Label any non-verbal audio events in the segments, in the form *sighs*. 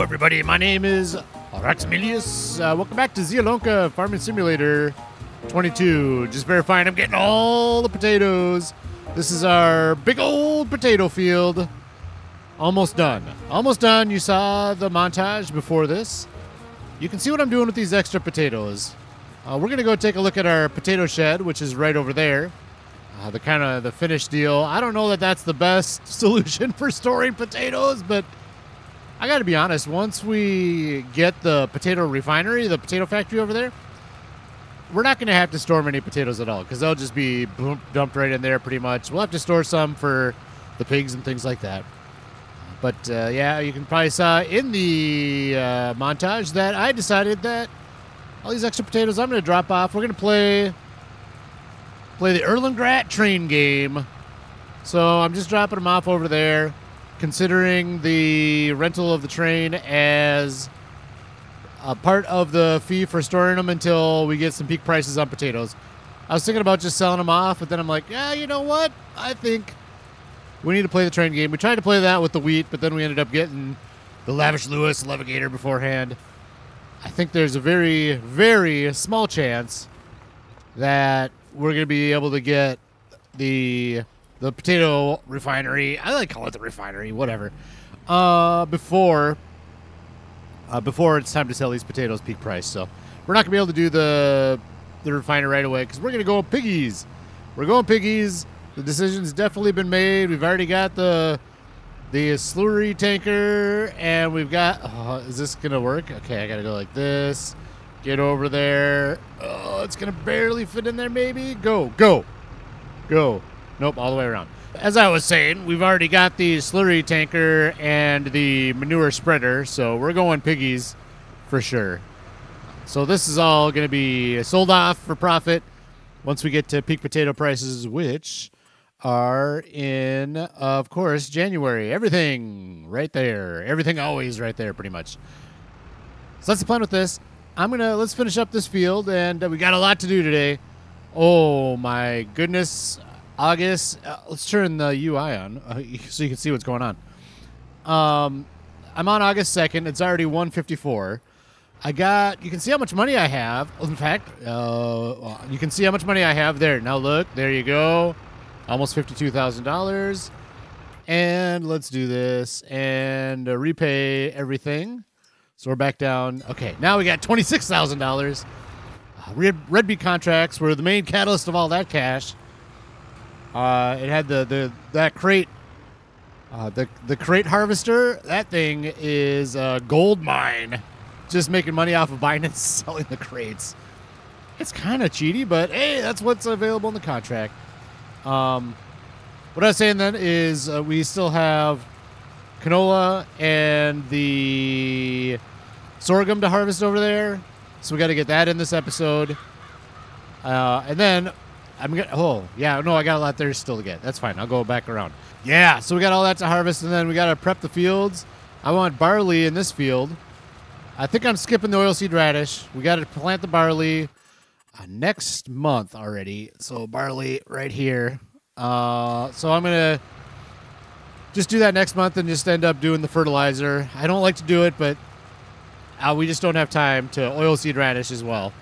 Everybody. My name is Raxamelius. Uh, welcome back to Zielonka Farming Simulator 22. Just verifying I'm getting all the potatoes. This is our big old potato field. Almost done. Almost done. You saw the montage before this. You can see what I'm doing with these extra potatoes. Uh, we're going to go take a look at our potato shed, which is right over there. Uh, the kind of the finished deal. I don't know that that's the best *laughs* solution for storing potatoes, but I got to be honest. Once we get the potato refinery, the potato factory over there, we're not going to have to store many potatoes at all because they'll just be dumped right in there pretty much. We'll have to store some for the pigs and things like that. But uh, yeah, you can probably saw in the uh, montage that I decided that all these extra potatoes I'm going to drop off. We're going to play play the Erlengrat train game. So I'm just dropping them off over there considering the rental of the train as a part of the fee for storing them until we get some peak prices on potatoes. I was thinking about just selling them off, but then I'm like, yeah, you know what? I think we need to play the train game. We tried to play that with the wheat, but then we ended up getting the Lavish Lewis Levigator beforehand. I think there's a very, very small chance that we're going to be able to get the the potato refinery. I like call it the refinery, whatever. Uh, before uh, before it's time to sell these potatoes peak price. So we're not gonna be able to do the the refinery right away because we're gonna go piggies. We're going piggies. The decision's definitely been made. We've already got the the slurry tanker, and we've got. Oh, is this gonna work? Okay, I gotta go like this. Get over there. Oh, it's gonna barely fit in there. Maybe go, go, go. Nope, all the way around. As I was saying, we've already got the slurry tanker and the manure spreader, so we're going piggies for sure. So this is all going to be sold off for profit once we get to peak potato prices, which are in, of course, January. Everything right there. Everything always right there, pretty much. So that's the plan with this. I'm gonna let's finish up this field, and we got a lot to do today. Oh my goodness! August. Uh, let's turn the UI on uh, *laughs* so you can see what's going on. Um, I'm on August 2nd. It's already 154. I got. You can see how much money I have. In fact, uh, you can see how much money I have there. Now look, there you go, almost fifty-two thousand dollars. And let's do this and uh, repay everything. So we're back down. Okay, now we got twenty-six thousand dollars. Red Red Bee contracts were the main catalyst of all that cash. Uh, it had the, the that crate, uh, the the crate harvester. That thing is a gold mine, just making money off of buying and *laughs* selling the crates. It's kind of cheaty, but hey, that's what's available in the contract. Um, what I was saying then is uh, we still have canola and the sorghum to harvest over there, so we got to get that in this episode. Uh, and then I'm gonna. Oh, yeah. No, I got a lot there still to get. That's fine. I'll go back around. Yeah. So we got all that to harvest, and then we got to prep the fields. I want barley in this field. I think I'm skipping the oilseed radish. We got to plant the barley uh, next month already. So barley right here. Uh, so I'm gonna just do that next month and just end up doing the fertilizer. I don't like to do it, but uh, we just don't have time to oilseed radish as well.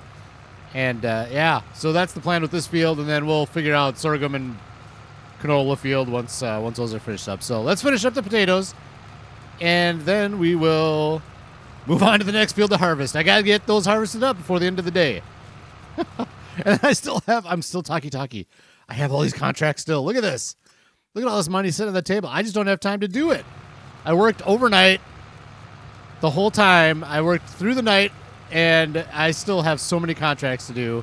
And uh, yeah, so that's the plan with this field, and then we'll figure out sorghum and canola field once uh, once those are finished up. So let's finish up the potatoes, and then we will move on to the next field to harvest. I gotta get those harvested up before the end of the day. *laughs* and I still have, I'm still talkie talkie. I have all these contracts still. Look at this. Look at all this money sitting on the table. I just don't have time to do it. I worked overnight the whole time. I worked through the night, and I still have so many contracts to do.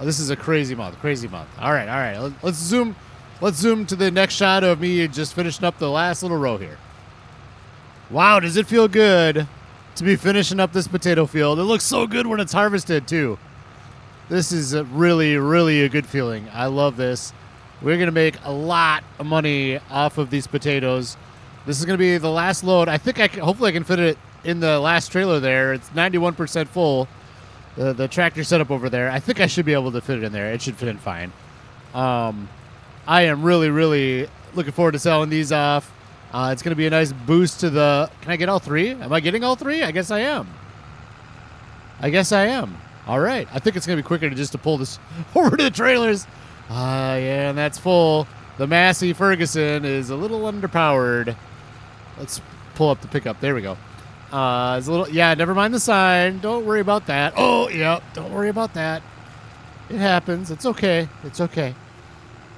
Oh, this is a crazy month. Crazy month. All right, all right. Let's zoom. Let's zoom to the next shot of me just finishing up the last little row here. Wow, does it feel good to be finishing up this potato field? It looks so good when it's harvested too. This is really, really a good feeling. I love this. We're gonna make a lot of money off of these potatoes. This is gonna be the last load. I think I can, hopefully I can fit it in the last trailer there. It's 91% full. The, the tractor setup over there. I think I should be able to fit it in there. It should fit in fine. Um, I am really, really looking forward to selling these off. Uh, it's going to be a nice boost to the. Can I get all three? Am I getting all three? I guess I am. I guess I am. All right. I think it's going to be quicker to just to pull this *laughs* over to the trailers. Ah, uh, yeah, and that's full. The Massey Ferguson is a little underpowered. Let's pull up the pickup. There we go. Uh, it's a little. Yeah, never mind the sign. Don't worry about that. Oh, yep. Don't worry about that. It happens. It's okay. It's okay.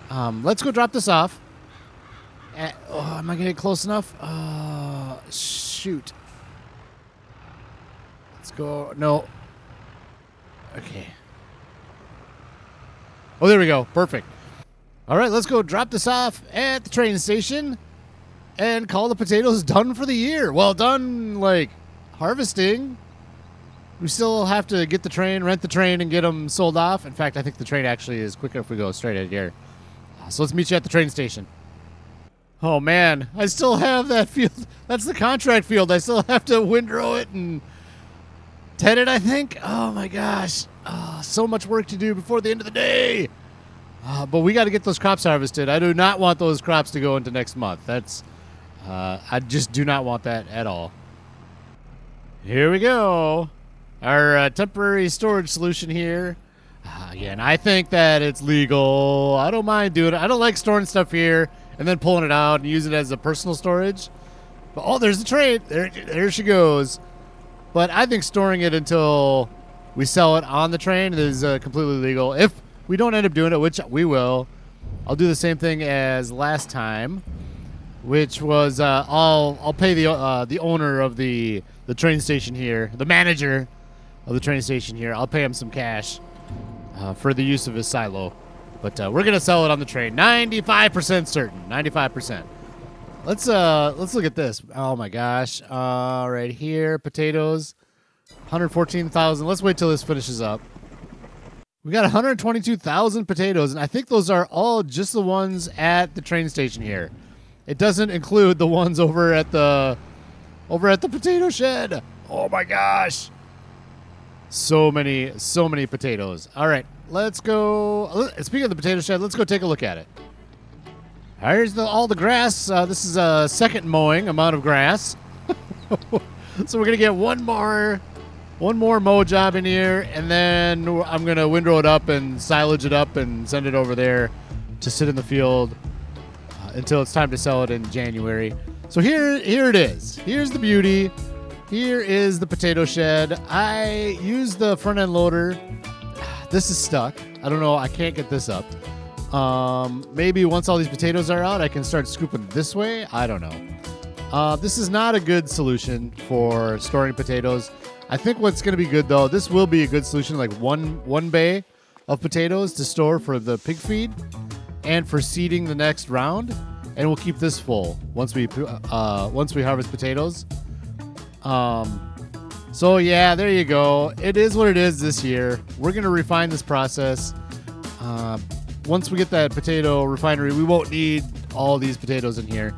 Um, let's go drop this off. At, oh, am I getting close enough? Uh, shoot. Let's go. No. Okay. Oh, there we go. Perfect. All right, let's go drop this off at the train station and call the potatoes done for the year. Well done, like harvesting. We still have to get the train, rent the train, and get them sold off. In fact, I think the train actually is quicker if we go straight at here. So let's meet you at the train station. Oh man, I still have that field. *laughs* That's the contract field. I still have to windrow it and ted it. I think. Oh my gosh, oh, so much work to do before the end of the day. Uh, but we got to get those crops harvested. I do not want those crops to go into next month. That's uh, I just do not want that at all. Here we go. Our uh, temporary storage solution here. Uh, again, I think that it's legal. I don't mind doing it. I don't like storing stuff here and then pulling it out and use it as a personal storage. But oh, there's the train. There, there she goes. But I think storing it until we sell it on the train is uh, completely legal. If we don't end up doing it, which we will, I'll do the same thing as last time which was uh, I'll I'll pay the uh, the owner of the the train station here, the manager of the train station here. I'll pay him some cash uh, for the use of his silo, but uh, we're gonna sell it on the train. Ninety five percent certain. Ninety five percent. Let's uh let's look at this. Oh my gosh! Uh, right here, potatoes, hundred fourteen thousand. Let's wait till this finishes up. We got 122,000 potatoes, and I think those are all just the ones at the train station here. It doesn't include the ones over at the over at the potato shed. Oh my gosh. So many, so many potatoes. All right, let's go. Speaking of the potato shed, let's go take a look at it. Here's the, all the grass. Uh, this is a second mowing amount of grass. *laughs* so we're gonna get one more, one more mow job in here, and then I'm gonna windrow it up and silage it up and send it over there to sit in the field until it's time to sell it in January. So here, here it is. Here's the beauty. Here is the potato shed. I use the front end loader. *sighs* This is stuck. I don't know. I can't get this up. Um, maybe once all these potatoes are out, I can start scooping this way. I don't know. Uh, this is not a good solution for storing potatoes. I think what's going to be good though, this will be a good solution, like one one bay of potatoes to store for the pig feed and for seeding the next round. And we'll keep this full once we uh, once we harvest potatoes. Um, so yeah, there you go. It is what it is this year. We're gonna refine this process. Uh, once we get that potato refinery, we won't need all these potatoes in here.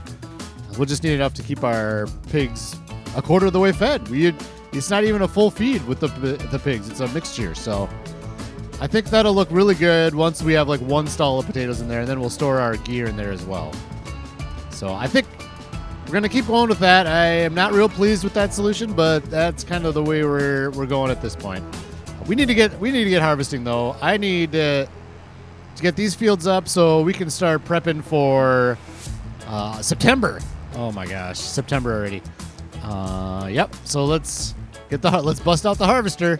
We'll just need enough to keep our pigs a quarter of the way fed. We it's not even a full feed with the the pigs. It's a mixture. So I think that'll look really good once we have like one stall of potatoes in there, and then we'll store our gear in there as well. So I think we're gonna keep going with that. I am not real pleased with that solution, but that's kind of the way we're we're going at this point. We need to get we need to get harvesting though. I need to, to get these fields up so we can start prepping for uh, September. Oh my gosh, September already. Uh, yep. So let's get the let's bust out the harvester.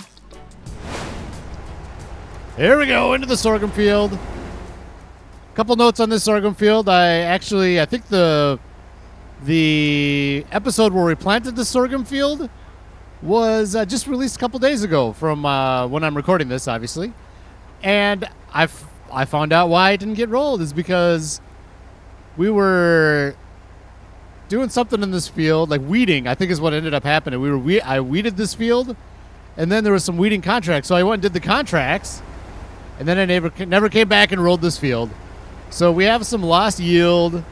Here we go into the sorghum field. A Couple notes on this sorghum field. I actually I think the the episode where we planted the sorghum field was uh, just released a couple days ago from uh, when I'm recording this, obviously. And I I found out why it didn't get rolled is because we were doing something in this field, like weeding. I think is what ended up happening. We were we I weeded this field, and then there was some weeding contracts. So I went and did the contracts, and then I never never came back and rolled this field. So we have some lost yield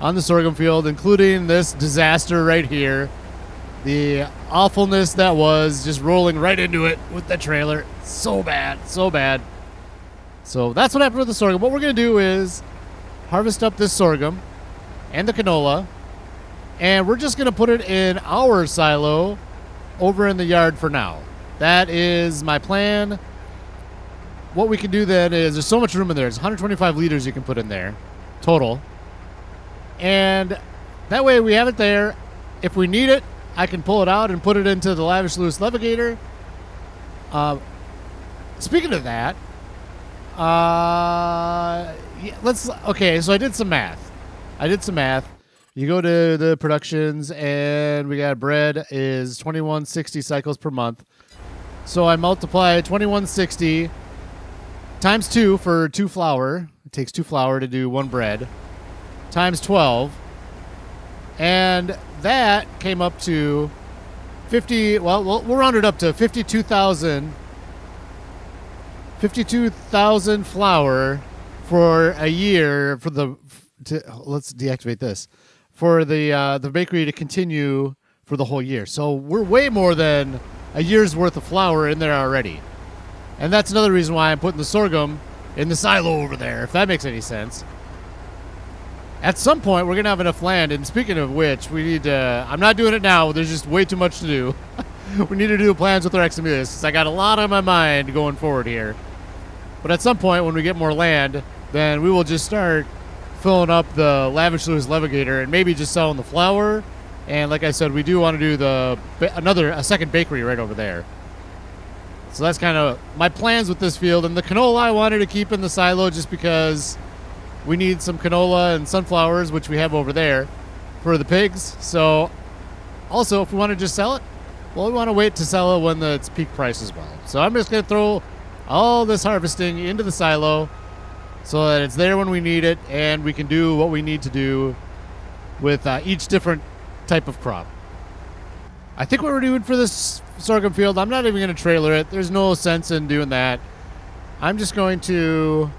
on the sorghum field, including this disaster right here. The awfulness that was just rolling right into it with the trailer. So bad, so bad. So that's what happened with the sorghum. What we're going to do is harvest up this sorghum and the canola, and we're just going to put it in our silo over in the yard for now. That is my plan. What we can do then is there's so much room in there. It's 125 liters you can put in there total. And that way we have it there. If we need it, I can pull it out and put it into the Lavish Lewis Levigator. Uh, speaking of that, uh, yeah, let's. Okay, so I did some math. I did some math. You go to the productions, and we got bread is 2160 cycles per month. So I multiply 2160 times two for two flour. It takes two flour to do one bread times 12. And that came up to 50, well, we'll, we'll round it up to 52,000. 52,000 flour for a year for the to, let's deactivate this for the uh, the bakery to continue for the whole year. So we're way more than a year's worth of flour in there already. And that's another reason why I'm putting the sorghum in the silo over there, if that makes any sense. At some point, we're going to have enough land. And speaking of which, we need to. I'm not doing it now. There's just way too much to do. *laughs* we need to do plans with our Exemilius. I got a lot on my mind going forward here. But at some point, when we get more land, then we will just start filling up the Lavish Lewis Levigator and maybe just selling the flour. And like I said, we do want to do the another a second bakery right over there. So that's kind of my plans with this field. And the canola I wanted to keep in the silo just because we need some canola and sunflowers, which we have over there for the pigs. So, also, if we want to just sell it, well, we want to wait to sell it when the, it's peak price as well. So, I'm just going to throw all this harvesting into the silo so that it's there when we need it and we can do what we need to do with uh, each different type of crop. I think what we're doing for this sorghum field, I'm not even going to trailer it. There's no sense in doing that. I'm just going to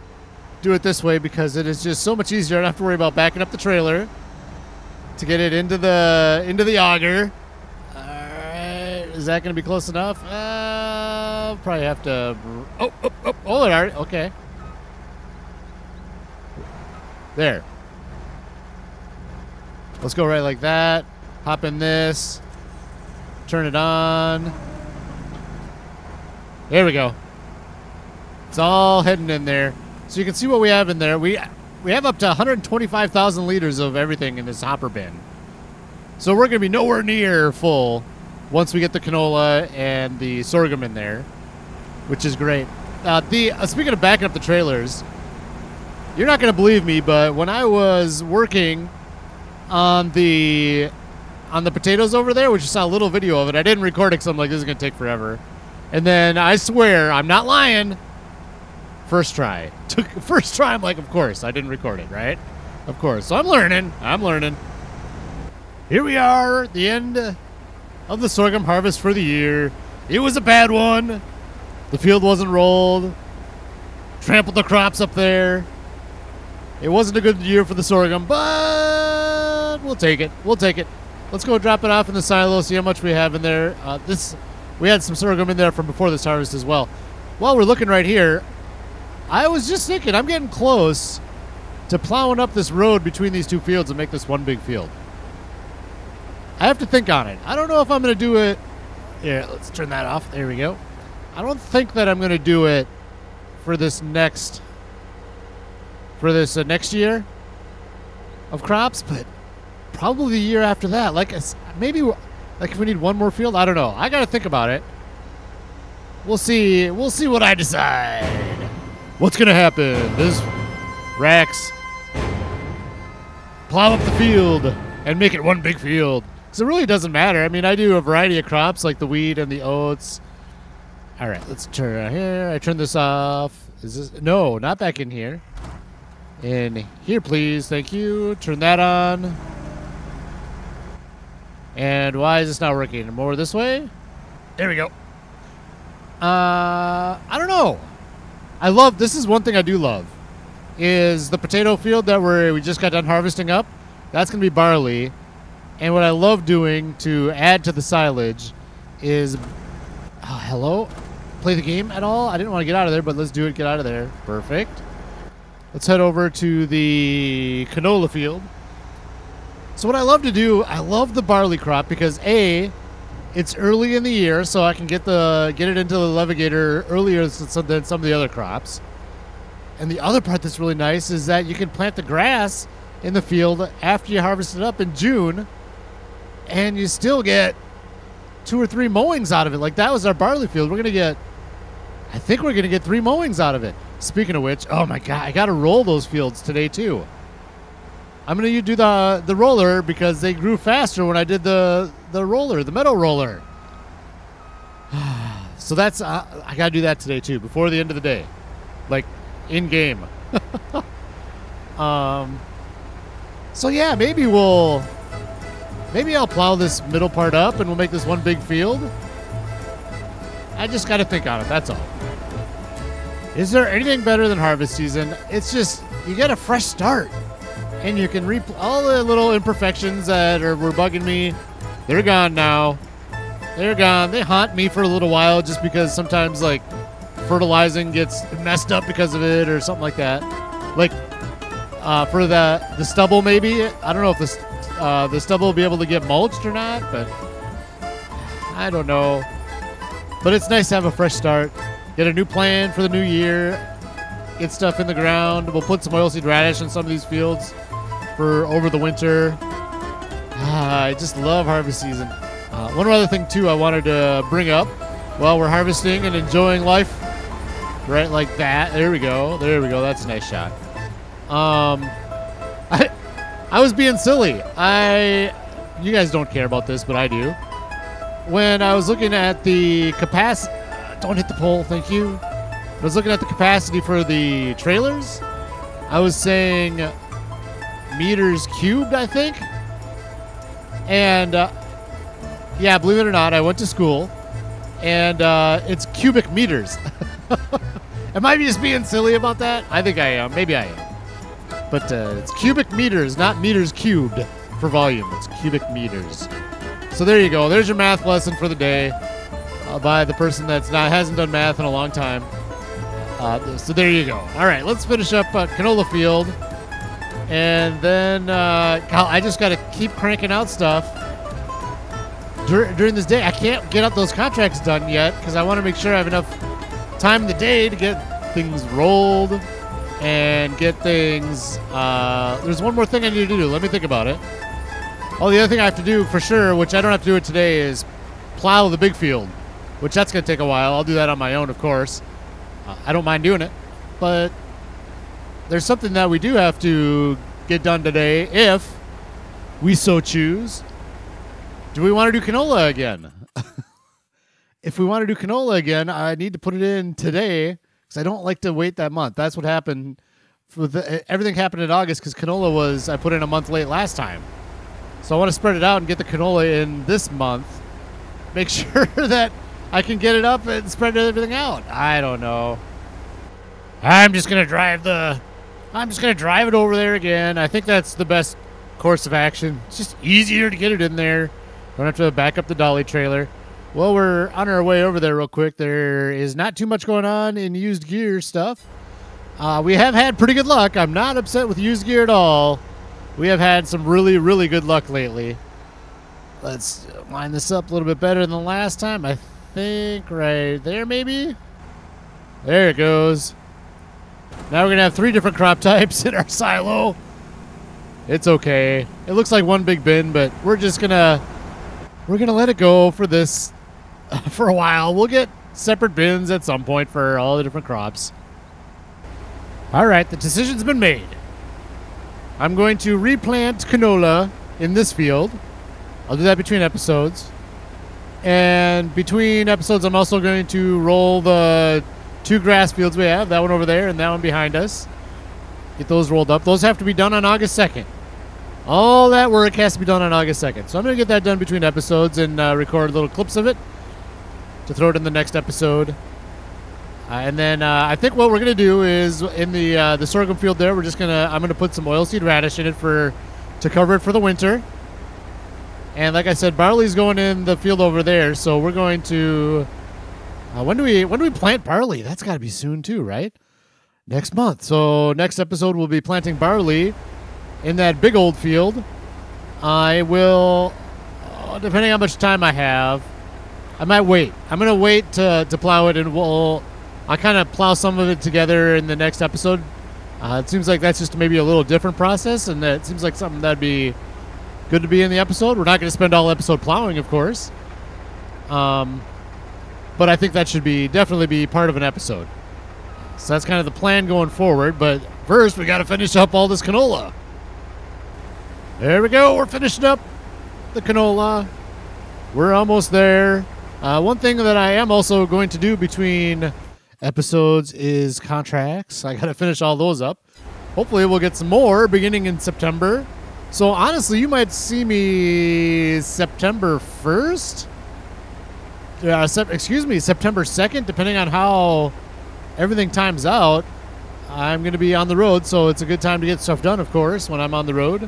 do it this way because it is just so much easier. I don't have to worry about backing up the trailer to get it into the into the auger. All right, is that going to be close enough? Uh, probably have to. Oh, oh, oh, oh, it already. Okay. There. Let's go right like that. Hop in this. Turn it on. There we go. It's all heading in there. So you can see what we have in there. We we have up to 125,000 liters of everything in this hopper bin. So we're going to be nowhere near full once we get the canola and the sorghum in there, which is great. Uh, the uh, speaking of backing up the trailers, you're not going to believe me, but when I was working on the on the potatoes over there, which you saw a little video of it, I didn't record it because I'm like, this is going to take forever. And then I swear, I'm not lying. First try. *laughs* Took first try. I'm like, of course, I didn't record it, right? Of course. So I'm learning. I'm learning. Here we are, the end of the sorghum harvest for the year. It was a bad one. The field wasn't rolled. Trampled the crops up there. It wasn't a good year for the sorghum, but we'll take it. We'll take it. Let's go drop it off in the silo, see how much we have in there. Uh, this, we had some sorghum in there from before this harvest as well. While we're looking right here, I was just thinking, I'm getting close to plowing up this road between these two fields and make this one big field. I have to think on it. I don't know if I'm going to do it. Here, let's turn that off. There we go. I don't think that I'm going to do it for this next for this uh, next year of crops, but probably the year after that. Like maybe like if we need one more field, I don't know. I got to think about it. We'll see. We'll see what I decide. What's to happen? This Rax plow up the field and make it one big field. Because it really doesn't matter. I mean, I do a variety of crops like the wheat and the oats. All right, let's turn here. I turn this off. Is this no? Not back in here. In here, please. Thank you. Turn that on. And why is this not working? More this way? There we go. Uh, I don't know. I love, this is one thing I do love, is the potato field that we're, we just got done harvesting up. That's going to be barley. And what I love doing to add to the silage is, oh, hello? Play the game at all? I didn't want to get out of there, but let's do it. Get out of there. Perfect. Let's head over to the canola field. So what I love to do, I love the barley crop because A, it's early in the year, so I can get the get it into the levigator earlier than some of the other crops. And the other part that's really nice is that you can plant the grass in the field after you harvest it up in June and you still get two or three mowings out of it. Like that was our barley field. We're gonna get, I think we're gonna get three mowings out of it. Speaking of which, oh my god, I gotta roll those fields today too. I'm gonna do the the roller because they grew faster when I did the the roller, the metal roller. *sighs* so that's uh, I gotta do that today too before the end of the day, like in game. *laughs* um. So yeah, maybe we'll Maybe I'll plow this middle part up and we'll make this one big field. I just got to think on it, that's all. Is there anything better than harvest season? It's just, you get a fresh start. And you can reap all the little imperfections that are, were bugging me. They're gone now. They're gone. They haunt me for a little while just because sometimes, like, fertilizing gets messed up because of it or something like that. Like, uh, for the, the stubble, maybe. I don't know if this uh, the stubble will be able to get mulched or not, but I don't know. But it's nice to have a fresh start. Get a new plan for the new year. Get stuff in the ground. We'll put some oilseed radish in some of these fields for over the winter. Ah, I just love harvest season. Uh, one other thing too, I wanted to bring up while we're harvesting and enjoying life, right like that. There we go. There we go. That's a nice shot. Um, *laughs* I I was being silly. I, you guys don't care about this, but I do. When I was looking at the capacity, don't hit the pole, thank you. I was looking at the capacity for the trailers. I was saying meters cubed, I think. And uh, yeah, believe it or not, I went to school, and uh, it's cubic meters. *laughs* am I just being silly about that? I think I am. Maybe I am. But uh, it's cubic meters, not meters cubed for volume. It's cubic meters. So there you go. There's your math lesson for the day uh, by the person that's not hasn't done math in a long time. Uh, so there you go. All right, let's finish up uh, canola field, and then uh, I just got to keep cranking out stuff dur- during this day. I can't get up those contracts done yet because I want to make sure I have enough time in the day to get things rolled and get things. Uh, there's one more thing I need to do. Let me think about it. Oh, the other thing I have to do for sure, which I don't have to do it today, is plow the big field, which that's going to take a while. I'll do that on my own, of course. Uh, I don't mind doing it, but there's something that we do have to get done today if we so choose. Do we want to do canola again? *laughs* if we want to do canola again, I need to put it in today because I don't like to wait that month. That's what happened. The, eh, everything happened in August because canola was I put in a month late last time. So I want to spread it out and get the canola in this month. Make *laughs* sure that I can get it up and spread everything out. I don't know. I'm just gonna drive the. I'm just gonna drive it over there again. I think that's the best course of action. It's just easier to get it in there. Don't have to back up the dolly trailer. Well, we're on our way over there real quick. There is not too much going on in used gear stuff. Uh, we have had pretty good luck. I'm not upset with used gear at all. We have had some really, really good luck lately. Let's line this up a little bit better than the last time. I think right there, maybe. There it goes. Now we're gonna have three different crop *laughs* types in our silo. It's okay. It looks like one big bin, but we're just gonna we're gonna let it go for this *laughs* for a while. We'll get separate bins at some point for all the different crops. All right, the decision's been made. I'm going to replant canola in this field. I'll do that between episodes. And between episodes, I'm also going to roll the two grass fields we have, that one over there and that one behind us. Get those rolled up. Those have to be done on August 2nd. All that work has to be done on August 2nd. So I'm going to get that done between episodes and uh, record little clips of it to throw it in the next episode. Uh, and then uh, I think what we're gonna do is in the uh, the sorghum field there, we're just gonna I'm gonna put some oilseed radish in it for to cover it for the winter. And like I said, barley's going in the field over there, so we're going to. Uh, when do we when do we plant barley? That's got to be soon too, right? Next month. So next episode we'll be planting barley in that big old field. I will, uh, depending on how much time I have, I might wait. I'm gonna wait to to plow it, and we'll. I'll kind of plow some of it together in the next episode. Uh, it seems like that's just maybe a little different process, and it seems like something that'd be good to be in the episode. We're not going to spend all episode plowing, of course. Um, but I think that should be definitely be part of an episode. So that's kind of the plan going forward. But first, we got to finish up all this canola. There we go. We're finishing up the canola. We're almost there. Uh, one thing that I am also going to do between episodes is contracts. I got to finish all those up. Hopefully, we'll get some more beginning in September. So, honestly, you might see me September 1st. Uh, sep- excuse me, September 2nd, depending on how everything times out. I'm going to be on the road, so it's a good time to get stuff done, of course, when I'm on the road.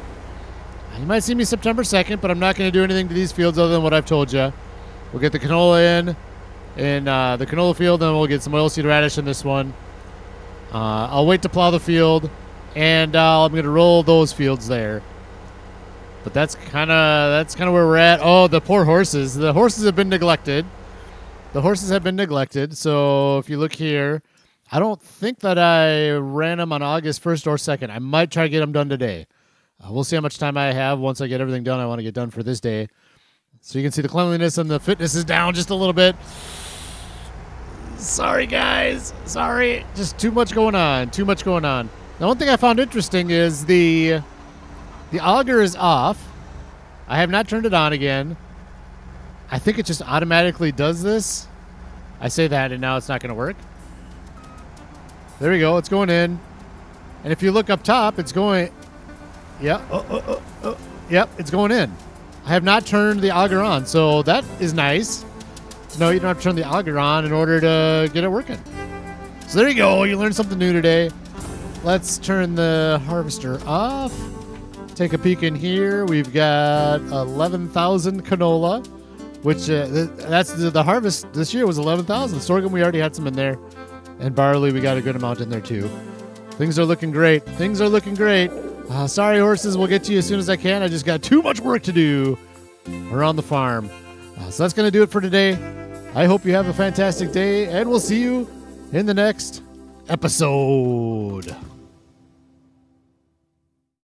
You might see me September 2nd, but I'm not going to do anything to these fields other than what I've told you. We'll get the canola in in uh, the canola field, and we'll get some oilseed radish in this one. Uh, I'll wait to plow the field, and uh, I'm going to roll those fields there. But that's kind of that's kind of where we're at. Oh, the poor horses! The horses have been neglected. The horses have been neglected. So if you look here, I don't think that I ran them on August 1st or 2nd. I might try to get them done today. Uh, we'll see how much time I have once I get everything done. I want to get done for this day. So you can see the cleanliness and the fitness is down just a little bit. Sorry, guys. Sorry. Just too much going on. Too much going on. Now, one thing I found interesting is the the auger is off. I have not turned it on again. I think it just automatically does this. I say that, and now it's not going to work. There we go. It's going in. And if you look up top, it's going. Yep. Oh, oh, oh, oh. Yep, it's going in. I have not turned the auger on, so that is nice. No, you don't have to turn the auger on in order to get it working. So there you go. You learned something new today. Let's turn the harvester off. Take a peek in here. We've got 11,000 canola, which uh, th- that's the, the harvest this year was 11,000. Sorghum, we already had some in there. And barley, we got a good amount in there too. Things are looking great. Things are looking great. Uh, sorry, horses. We'll get to you as soon as I can. I just got too much work to do around the farm. Uh, so that's going to do it for today. I hope you have a fantastic day, and we'll see you in the next episode.